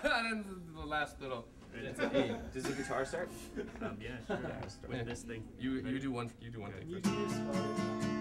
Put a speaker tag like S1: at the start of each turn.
S1: and then the last little.
S2: Hey, does the guitar start?
S3: Um, yeah, sure.
S2: Yeah.
S3: With this thing.
S1: You you do one. You do one thing